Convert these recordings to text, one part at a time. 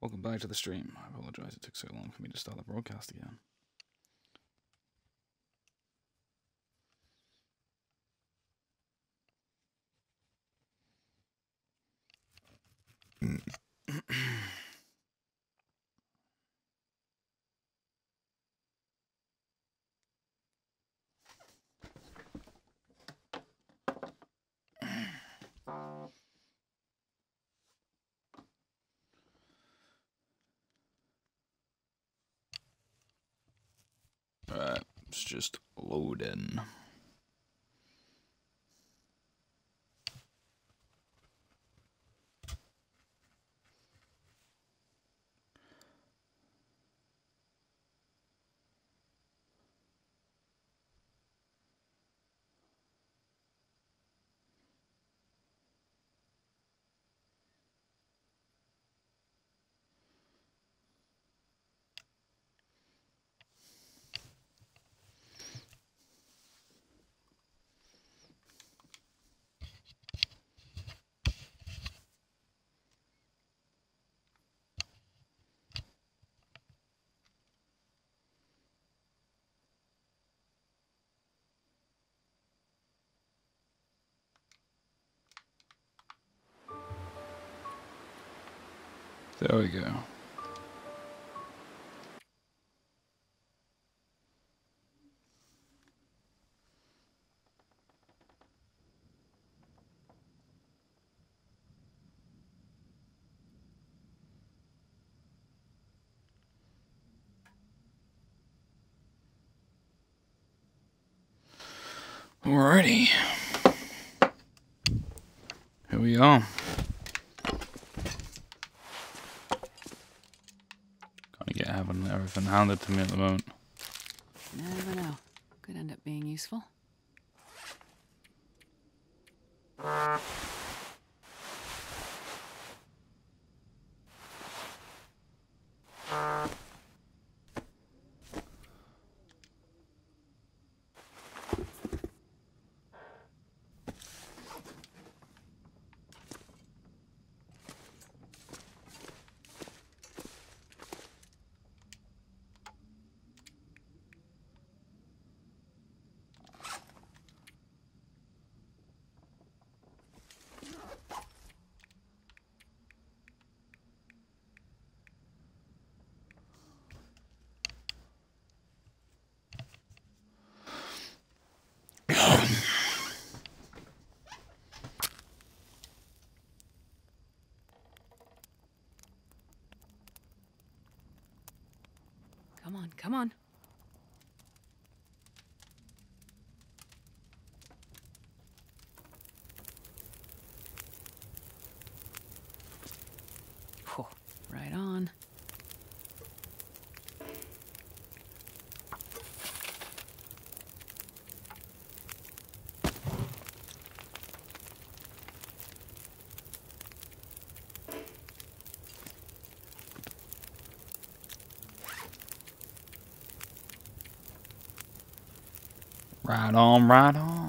Welcome back to the stream. I apologize it took so long for me to start the broadcast again. Mm. Alright, it's just loading. There we go. Alrighty. Here we are. Can't get handed to me at the moment. Never know. Could end up being useful. Come on, come on. Whew, Right on. Right on, right on.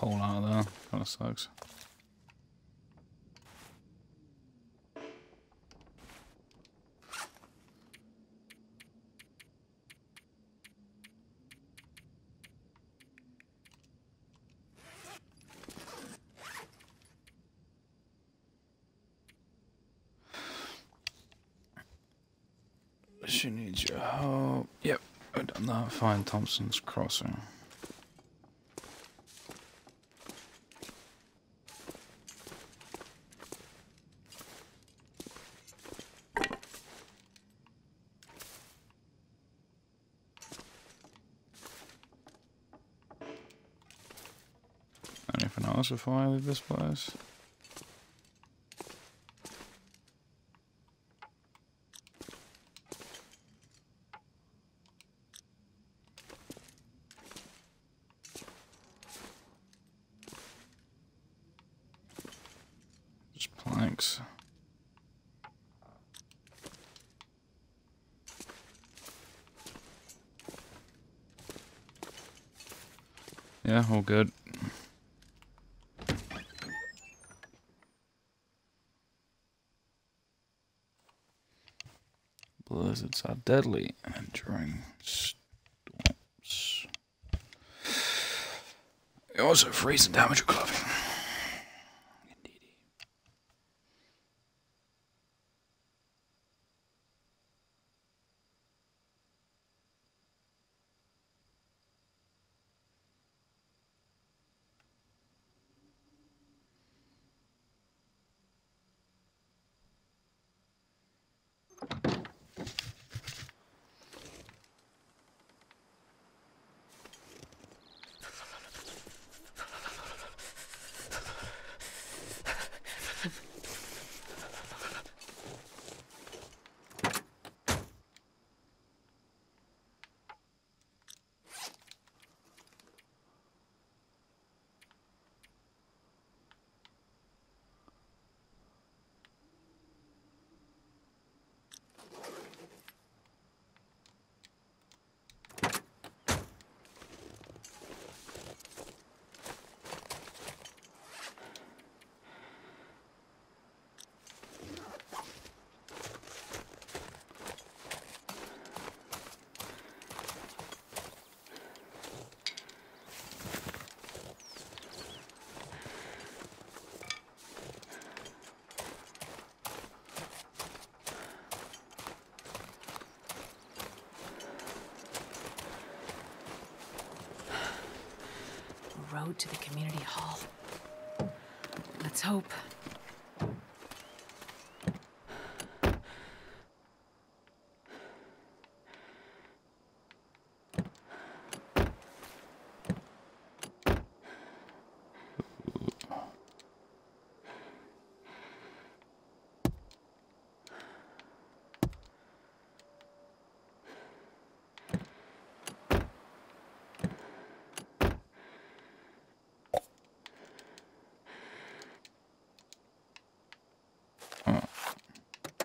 Though. Kind of sucks. She needs your help. Yep, I've done that. Find Thompson's Crossing. Leave this place? Just planks. Yeah, all good. Blizzards are deadly and during storms. They also freeze and damage your clothing. Road to the community hall. Let's hope.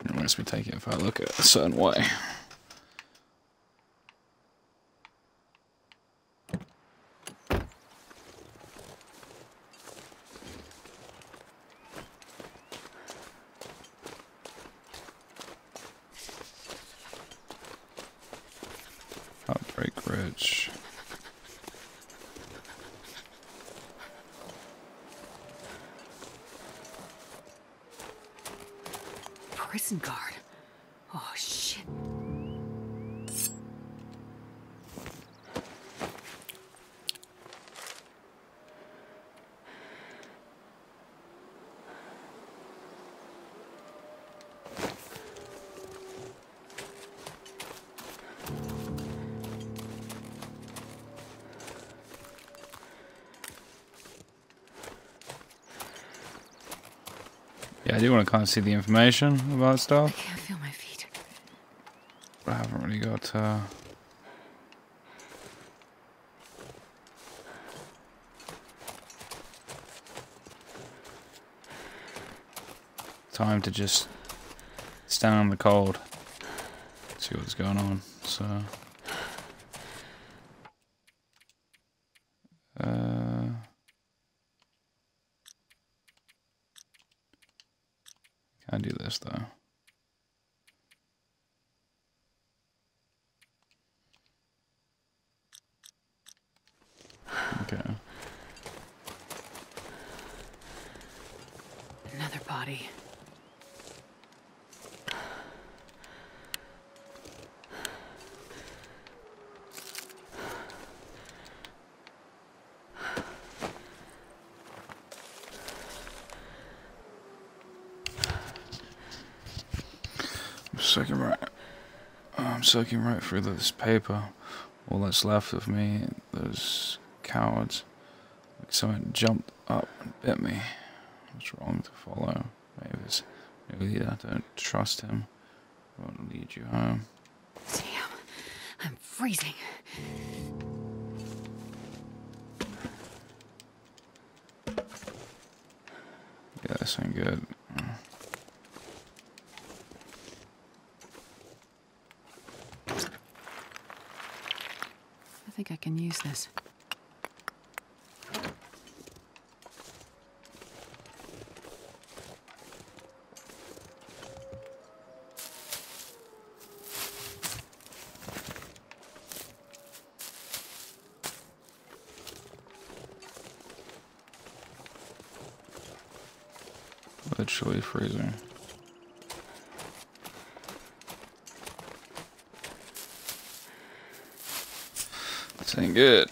It makes me take it if I look at it a certain way. Do want to kind of see the information about stuff. I can't feel my feet. But I haven't really got uh time to just stand in the cold. See what's going on. So uh I do this though. Okay. Another body. I'm soaking right. I'm right through this paper. All that's left of me, those cowards. Like someone jumped up and bit me. What's wrong to follow? Maybe it's maybe I don't trust him. I won't lead you home. Damn. I'm freezing. Yeah, this ain't good. I think I can use this. Literally freezing. Good.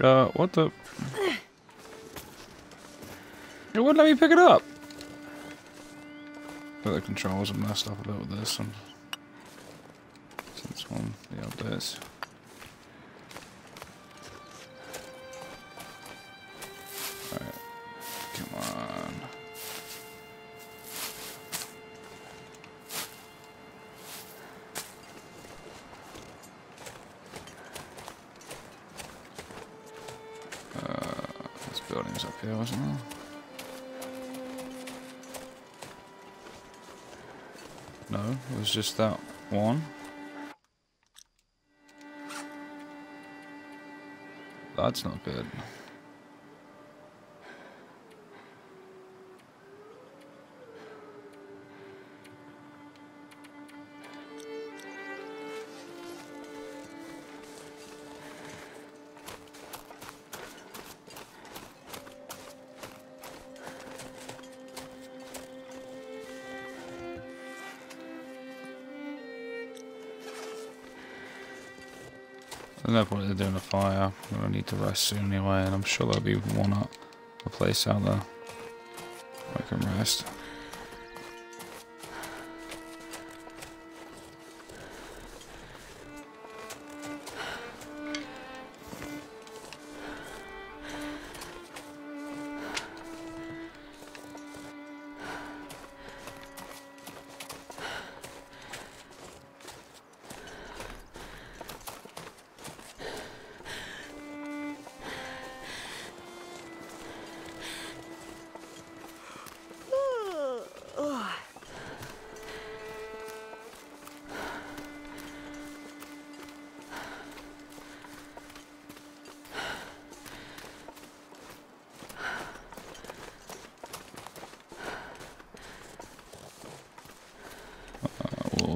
Uh, what the? It wouldn't let me pick it up. But the controls are messed up a bit with this one. Since one the updates. No, it was just that one. That's not good. No point in doing a fire. I'm gonna need to rest soon anyway, and I'm sure there'll be one up a place out there. I can rest.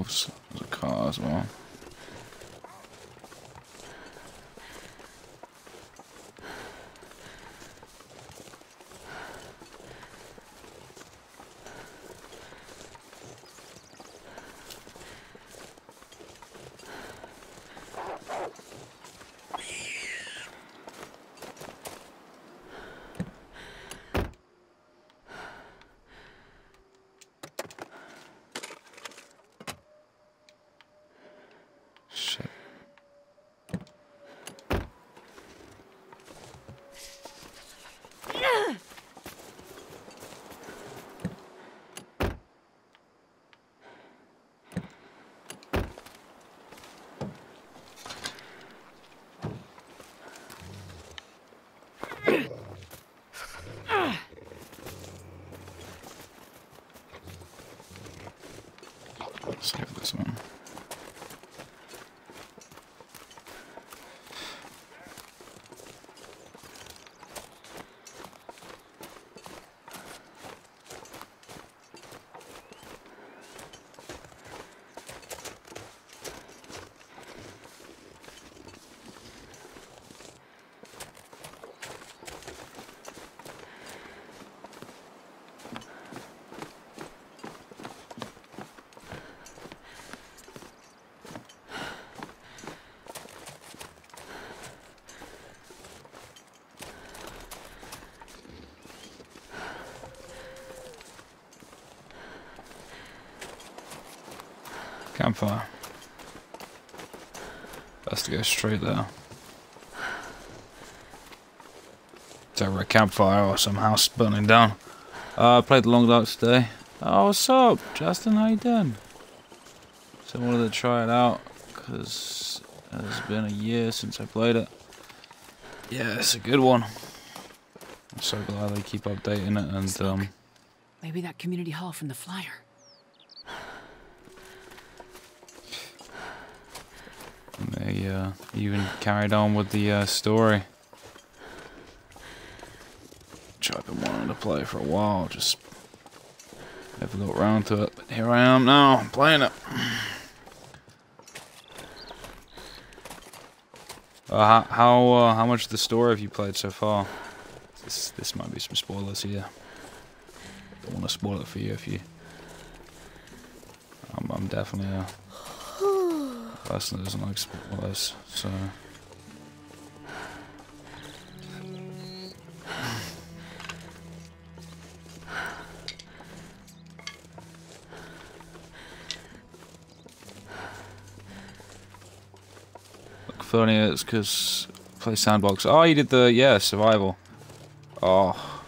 Wolves. There's a car as well. Campfire. Best to go straight there. It's over a campfire or some house burning down. Uh, I played the Long Dark today. Oh, what's up, Justin? How you doing? So I wanted to try it out because it's been a year since I played it. Yeah, it's a good one. I'm so glad they keep updating it and um. Maybe that community hall from the flyer. And they uh, even carried on with the uh, story. Which I've been wanting to play for a while, just never got around to it. But here I am now, playing it. Uh, how how, uh, how much of the story have you played so far? This this might be some spoilers here. Don't want to spoil it for you if you. I'm I'm definitely a person that doesn't like spoilers, so. Look funny, it's because play sandbox. Oh, you did the yeah survival. Oh,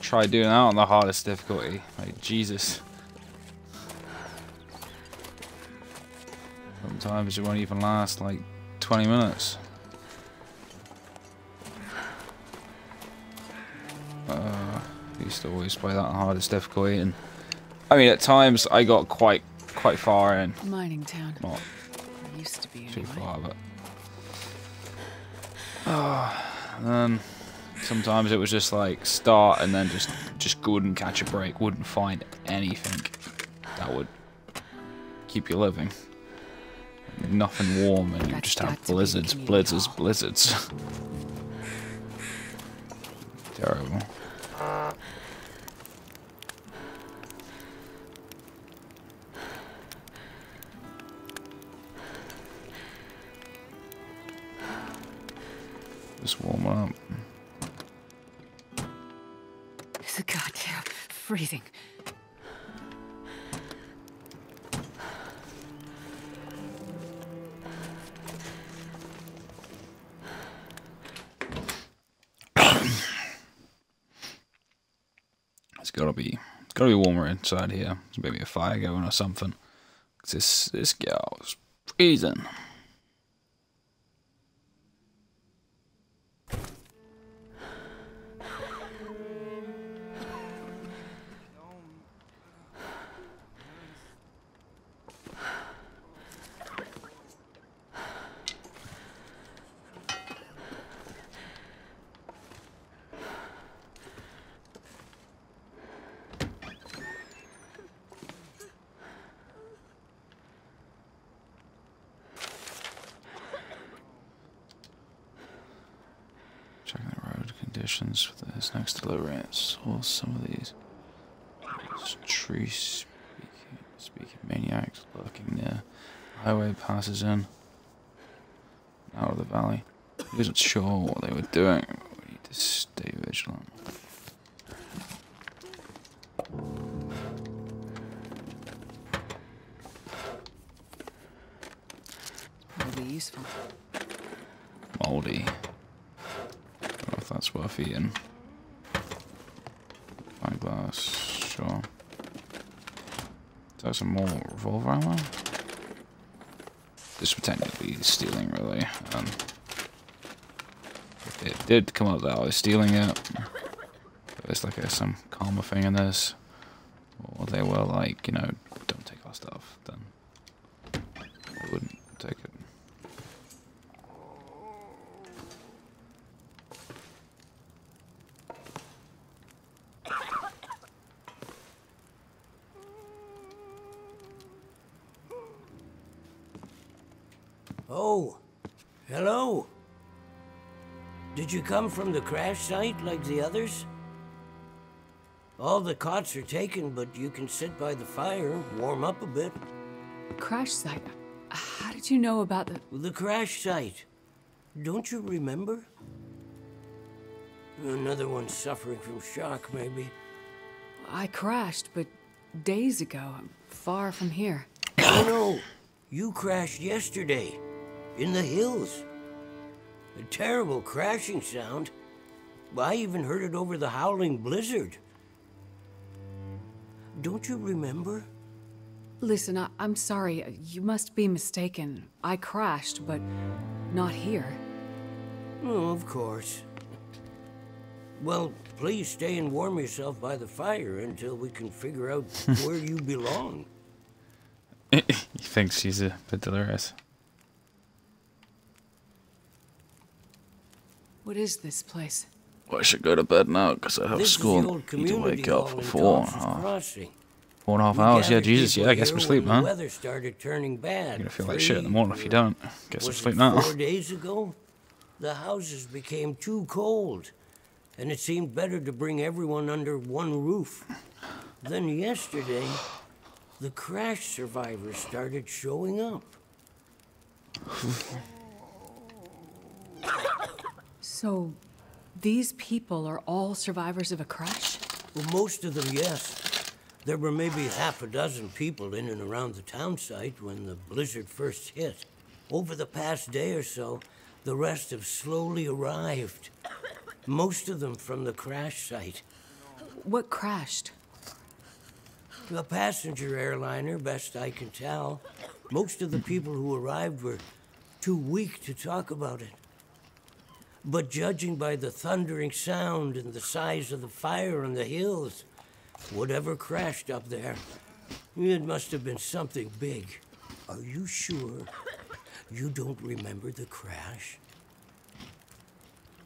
try doing that on the hardest difficulty. Like Jesus. Sometimes it won't even last like 20 minutes. Uh, I used to always play that on hardest difficulty, and I mean at times I got quite quite far in. Mining town. Not used to be too anyway. far, but. Oh, and then sometimes it was just like start and then just just couldn't catch a break, wouldn't find anything that would keep you living. Nothing warm, and you just have to be the blizzards, blizzards, blizzards. Terrible. Just warm up. It's a goddamn freezing. Gotta be, it's gotta be warmer inside here. There's maybe a fire going or something. this this girl's freezing. Some of these tree speaking, speaking maniacs lurking near. Highway passes in out of the valley. He wasn't sure what they were doing. Is there some more revolver ammo? This would technically be stealing, really. Um, it did come up that I was stealing it. There's like a, some karma thing in this. Or they were like, you know, don't take of stuff, then I wouldn't take it. Oh, hello. Did you come from the crash site like the others? All the cots are taken, but you can sit by the fire, warm up a bit. Crash site. How did you know about the. The crash site. Don't you remember? Another one suffering from shock, maybe. I crashed, but days ago, I'm far from here. Oh no, you crashed yesterday. In the hills. A terrible crashing sound. I even heard it over the howling blizzard. Don't you remember? Listen, I, I'm sorry. You must be mistaken. I crashed, but not here. Oh, of course. Well, please stay and warm yourself by the fire until we can figure out where you belong. he thinks she's a bit delirious. What is this place? Well, I should go to bed now because I have This school the and old need to wake up hall for in four. Thompson's Uh, Crossing. four and a half We hours. Yeah, Jesus. Yeah, I guess here we sleep, when the man. weather started turning bad. You're gonna feel like shit in the morning if you don't. Get some was sleep now. Four days ago, the houses became too cold, and it seemed better to bring everyone under one roof. Then yesterday, the crash survivors started showing up. So, these people are all survivors of a crash? Well, most of them, yes. There were maybe half a dozen people in and around the town site when the blizzard first hit. Over the past day or so, the rest have slowly arrived. Most of them from the crash site. What crashed? A passenger airliner, best I can tell. Most of the people who arrived were too weak to talk about it. But judging by the thundering sound and the size of the fire on the hills, whatever crashed up there, it must have been something big. Are you sure you don't remember the crash?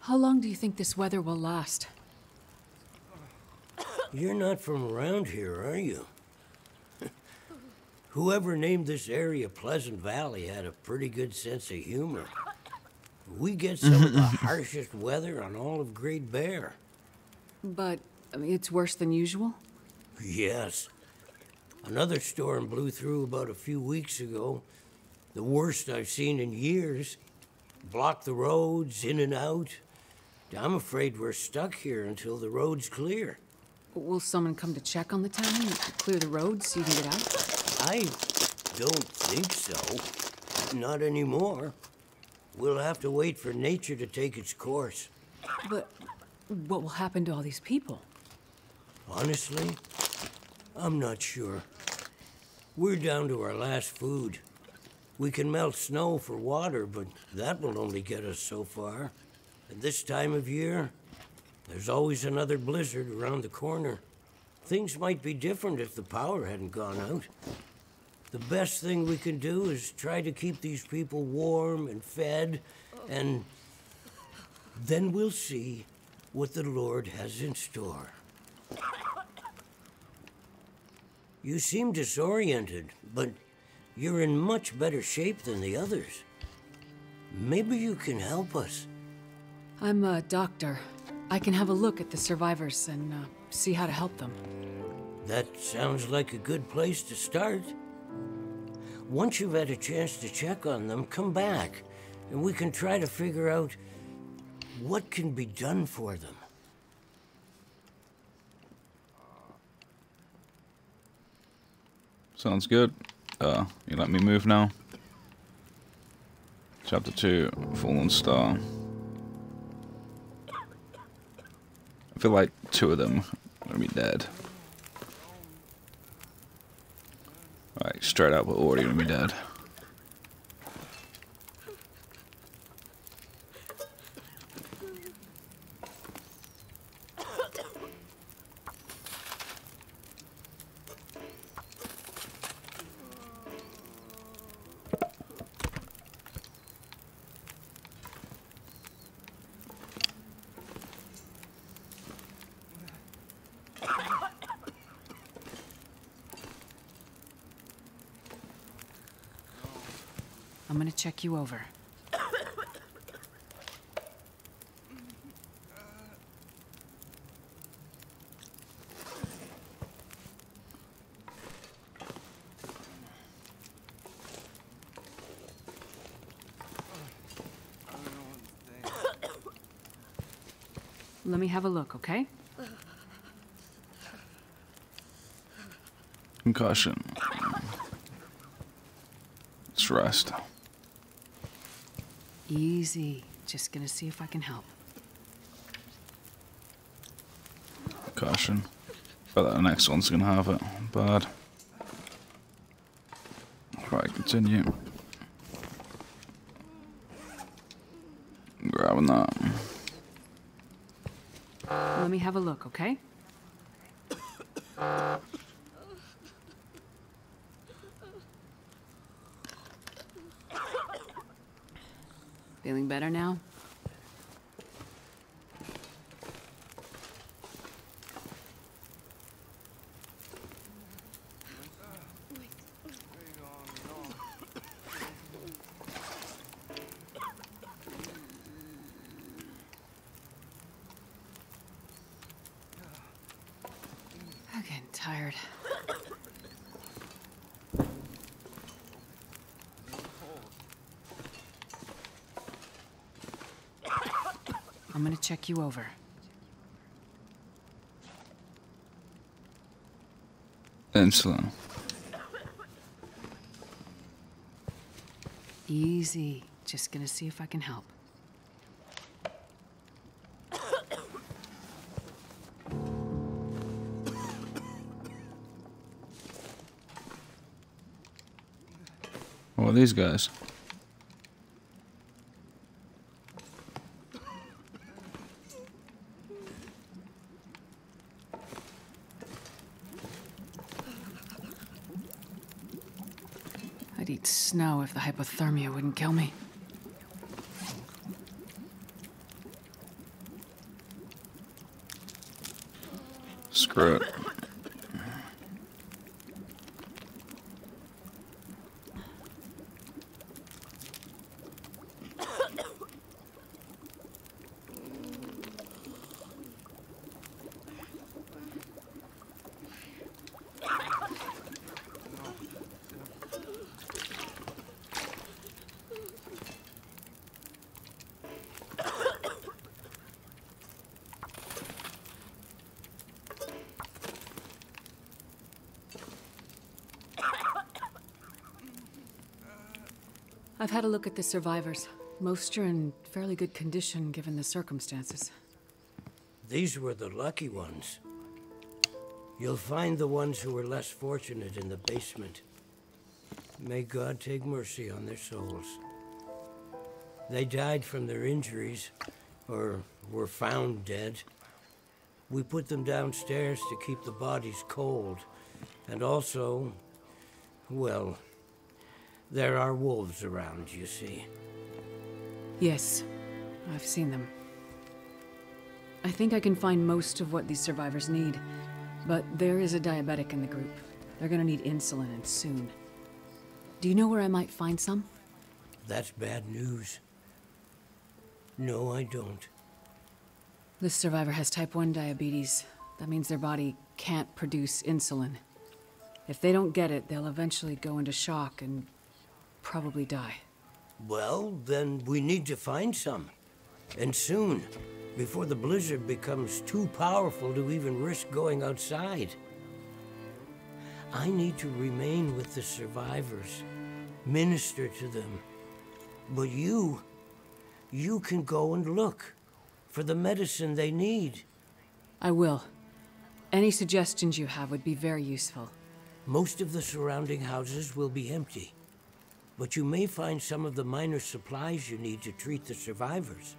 How long do you think this weather will last? You're not from around here, are you? Whoever named this area Pleasant Valley had a pretty good sense of humor. We get some of the harshest weather on all of Great Bear. But it's worse than usual? Yes. Another storm blew through about a few weeks ago. The worst I've seen in years. Blocked the roads, in and out. I'm afraid we're stuck here until the road's clear. Will someone come to check on the town? And clear the roads so you can get out? I don't think so. Not anymore. We'll have to wait for nature to take its course. But what will happen to all these people? Honestly, I'm not sure. We're down to our last food. We can melt snow for water, but that will only get us so far. At this time of year, there's always another blizzard around the corner. Things might be different if the power hadn't gone out. The best thing we can do is try to keep these people warm and fed, and then we'll see what the Lord has in store. You seem disoriented, but you're in much better shape than the others. Maybe you can help us. I'm a doctor. I can have a look at the survivors and uh, see how to help them. That sounds like a good place to start. Once you've had a chance to check on them, come back, and we can try to figure out what can be done for them. Sounds good. Uh, you let me move now. Chapter 2, Fallen Star. I feel like two of them are gonna be dead. Like, straight up, we're already gonna be dead. I'm gonna check you over. Let me have a look, okay? Concussion. Let's rest. Easy. Just gonna see if I can help. Concussion. But the next one's gonna have it. Bad. Right, continue. Grabbing that. Let me have a look, okay? Feeling better now? I'm getting tired. I'm gonna check you over. Insulin. Easy. Just gonna see if I can help. What are these guys? Snow if the hypothermia wouldn't kill me. Screw it. I've had a look at the survivors. Most are in fairly good condition given the circumstances. These were the lucky ones. You'll find the ones who were less fortunate in the basement. May God take mercy on their souls. They died from their injuries, or were found dead. We put them downstairs to keep the bodies cold, and also, well, there are wolves around, you see. Yes, I've seen them. I think I can find most of what these survivors need, but there is a diabetic in the group. They're gonna need insulin and soon. Do you know where I might find some? That's bad news. No, I don't. This survivor has type 1 diabetes. That means their body can't produce insulin. If they don't get it, they'll eventually go into shock and probably die. Well, then we need to find some. And soon, before the blizzard becomes too powerful to even risk going outside. I need to remain with the survivors, minister to them. But you, you can go and look for the medicine they need. I will. Any suggestions you have would be very useful. Most of the surrounding houses will be empty. But you may find some of the minor supplies you need to treat the survivors.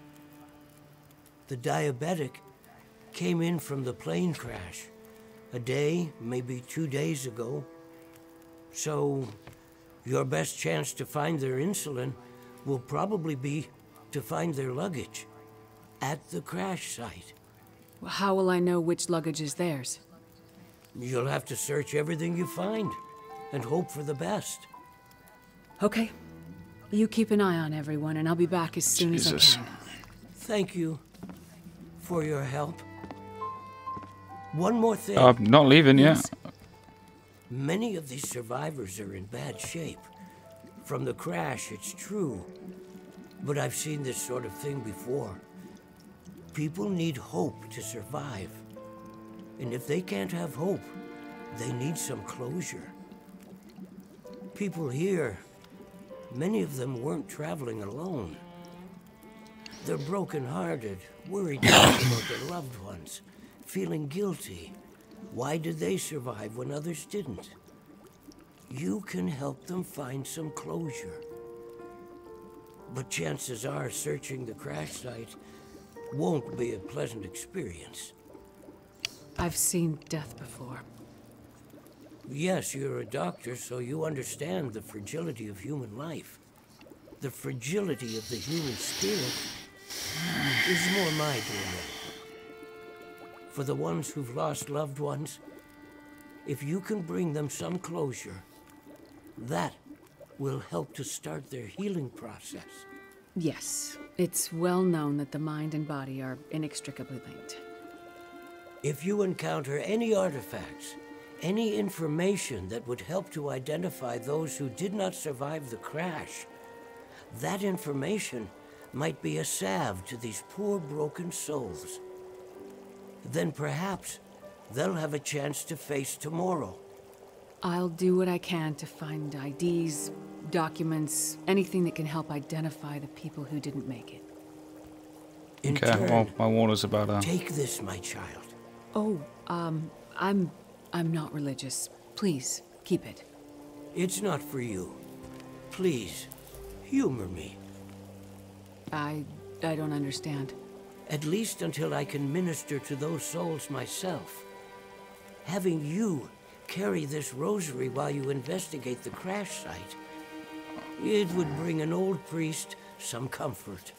The diabetic came in from the plane crash a day, maybe two days ago. So, your best chance to find their insulin will probably be to find their luggage at the crash site. How will I know which luggage is theirs? You'll have to search everything you find and hope for the best. Okay. You keep an eye on everyone, and I'll be back as soon as I Jesus. can. Thank you for your help. One more thing. I'm not leaving yet. Yes. Many of these survivors are in bad shape. From the crash, it's true. But I've seen this sort of thing before. People need hope to survive. And if they can't have hope, they need some closure. People here, many of them weren't traveling alone. They're broken-hearted, worried about their loved ones, feeling guilty. Why did they survive when others didn't? You can help them find some closure. But chances are searching the crash site won't be a pleasant experience. I've seen death before. Yes, you're a doctor, so you understand the fragility of human life. The fragility of the human spirit is more my domain. For the ones who've lost loved ones, if you can bring them some closure, that will help to start their healing process. Yes, it's well known that the mind and body are inextricably linked. If you encounter any artifacts, any information that would help to identify those who did not survive the crash, that information might be a salve to these poor broken souls. Then perhaps they'll have a chance to face tomorrow. I'll do what I can to find IDs, documents, anything that can help identify the people who didn't make it. In Okay, turn, well, my water's about to. take this, my child. Oh, um, I'm... I'm not religious. Please, keep it. It's not for you. Please, humor me. I... I don't understand. At least until I can minister to those souls myself. Having you carry this rosary while you investigate the crash site, it would bring an old priest some comfort.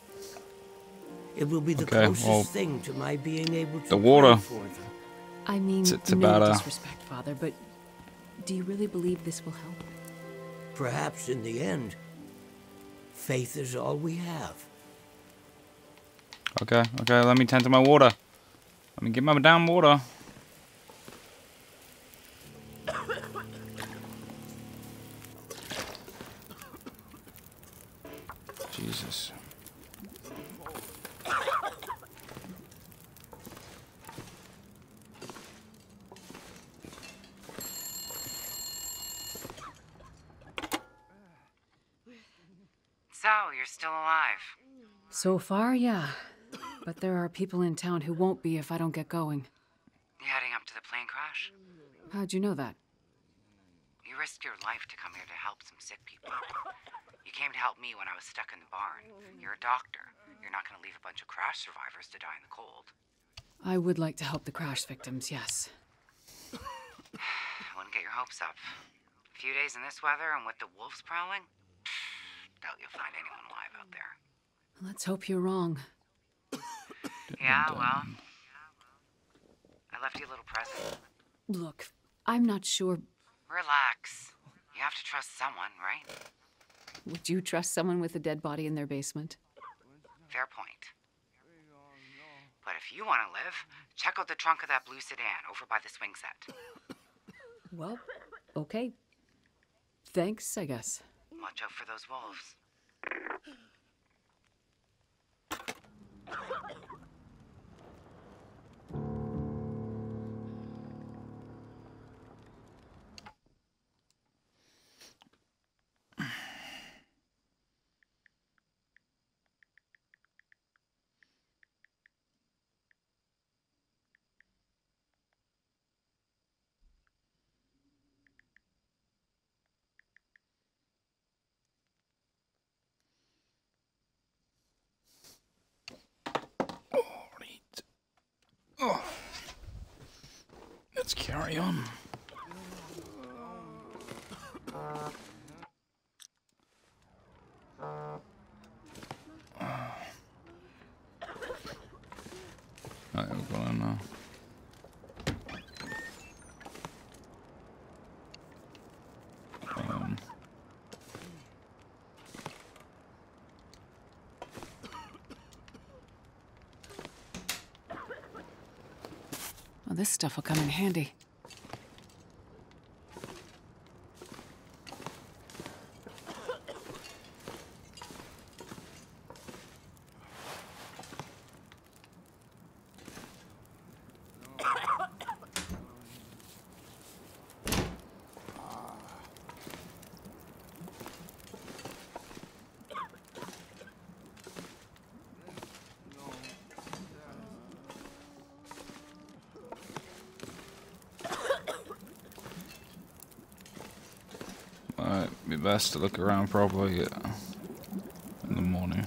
It will be the Okay, closest well, thing to my being able to the water. pray for them. I mean, It's- it's no about a- disrespect, Father, but do you really believe this will help? Perhaps in the end, faith is all we have. Okay, okay, let me tend to my water. Let me get my damn water. So far, yeah. But there are people in town who won't be if I don't get going. You heading up to the plane crash? How'd you know that? You risked your life to come here to help some sick people. You came to help me when I was stuck in the barn. You're a doctor. You're not going to leave a bunch of crash survivors to die in the cold. I would like to help the crash victims, yes. I wouldn't get your hopes up. A few days in this weather and with the wolves prowling? Doubt you'll find anyone alive out there. Let's hope you're wrong. Yeah, well. I left you a little present. Look, I'm not sure. Relax. You have to trust someone, right? Would you trust someone with a dead body in their basement? Fair point. But if you want to live, check out the trunk of that blue sedan over by the swing set. Well, okay. Thanks, I guess. Watch out for those wolves. Alright. Oh. Let's carry on. This stuff will come in handy. Might be best to look around probably uh, in the morning.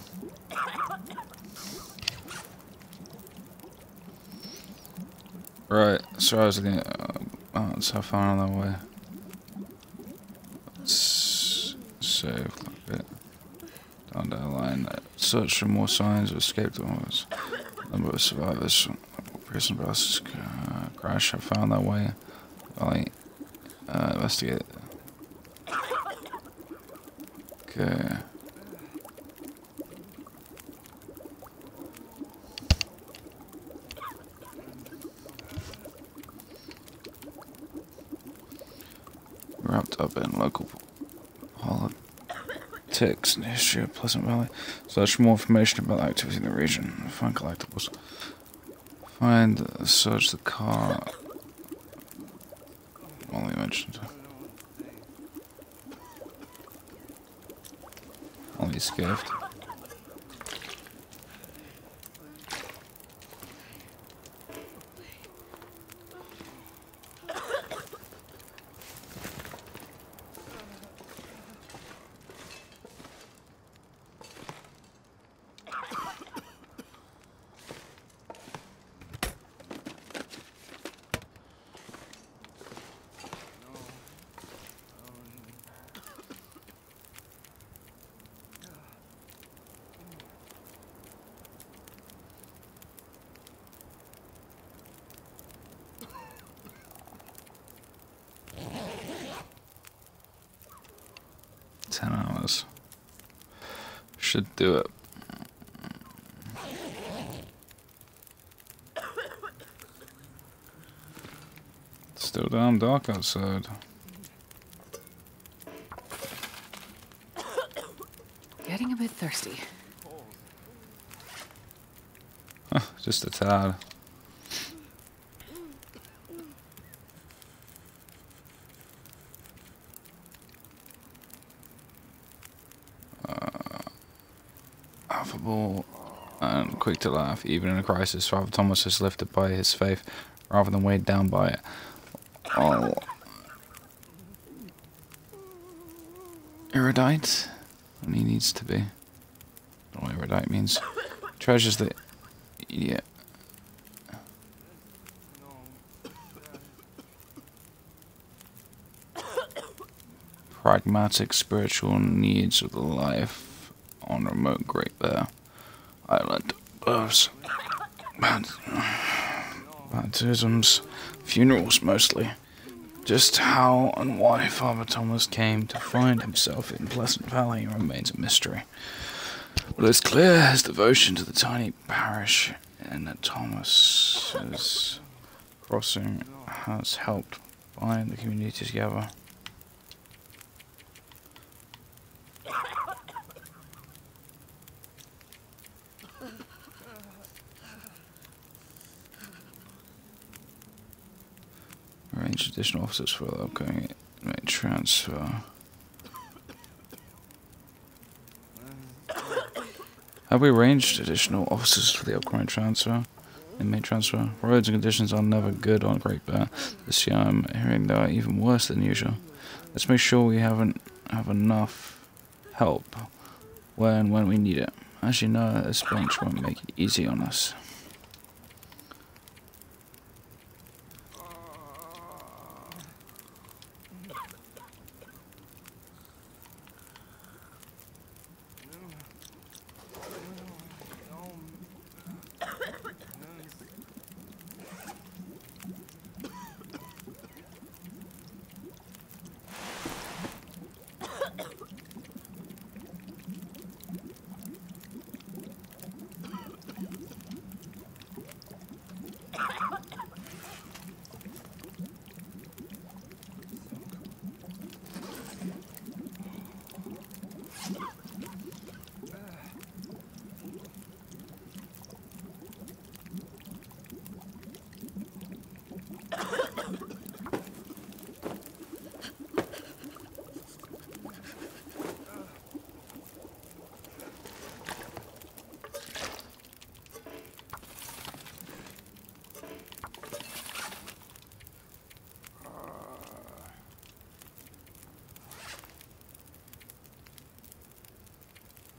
Right, so I was looking at uh, oh, so I found another way. Let's save a bit. Down that line. Search for more signs of escaped owners. Number of survivors. Prison bus uh, crash. I found that way. I uh, investigate. Okay. Wrapped up in local politics and history of Pleasant Valley. Search for more information about activity in the region. Find collectibles. Find, search the car. Only mentioned. Only escaped. Ten hours. Should do it. Still damn dark outside. Getting a bit thirsty. Just a tad. Uh, affable and quick to laugh, even in a crisis. Father Thomas is lifted by his faith rather than weighed down by it. All erudite when he needs to be. I don't know what erudite means. Treasures the idiot. Pragmatic spiritual needs of the life on remote Great Bear Island. Births, baptisms, baptisms, funerals mostly. Just how and why Father Thomas came to find himself in Pleasant Valley remains a mystery. But it's clear his devotion to the tiny parish in Thomas's crossing has helped bind the community together. Additional officers for the upcoming transfer. Have we arranged additional officers for the upcoming transfer? Inmate transfer. Roads and conditions are never good on Great Bear. This year I'm hearing they are even worse than usual. Let's make sure we haven't have enough help where and when we need it. As you know, this bench won't make it easy on us.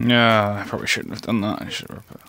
Yeah, I probably shouldn't have done that. I should have.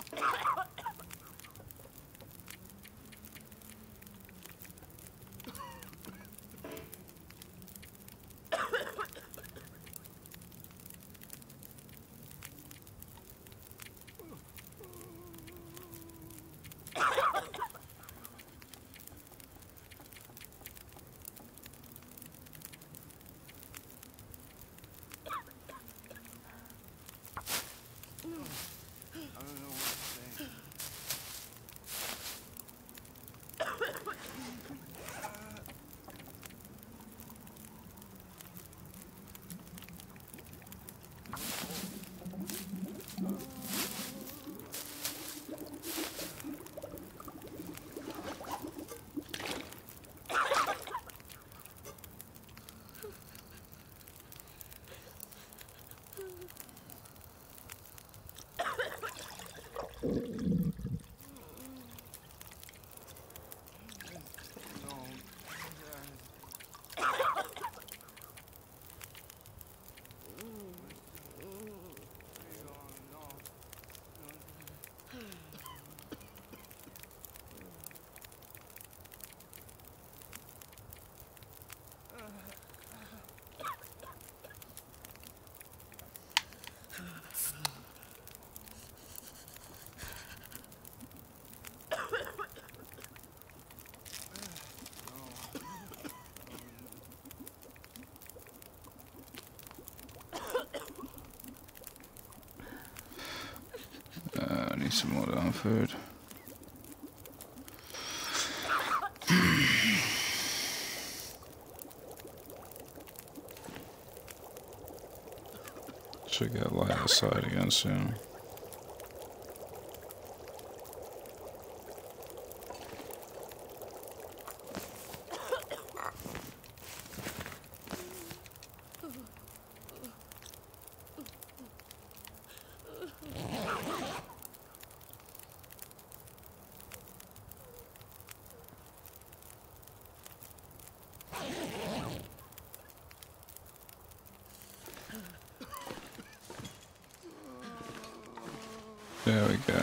Some more damn food. Should get light outside again soon. There we go.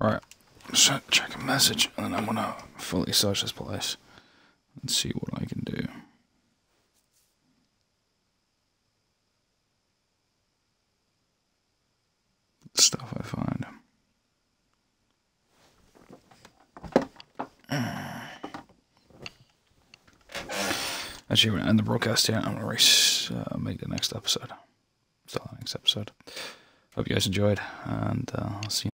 Right, check a message, and then I'm gonna fully search this place and see what I can do. Stuff I find. Actually, we're gonna end the broadcast here. I'm gonna uh, make the next episode. Start the next episode. Hope you guys enjoyed, and uh, I'll see you.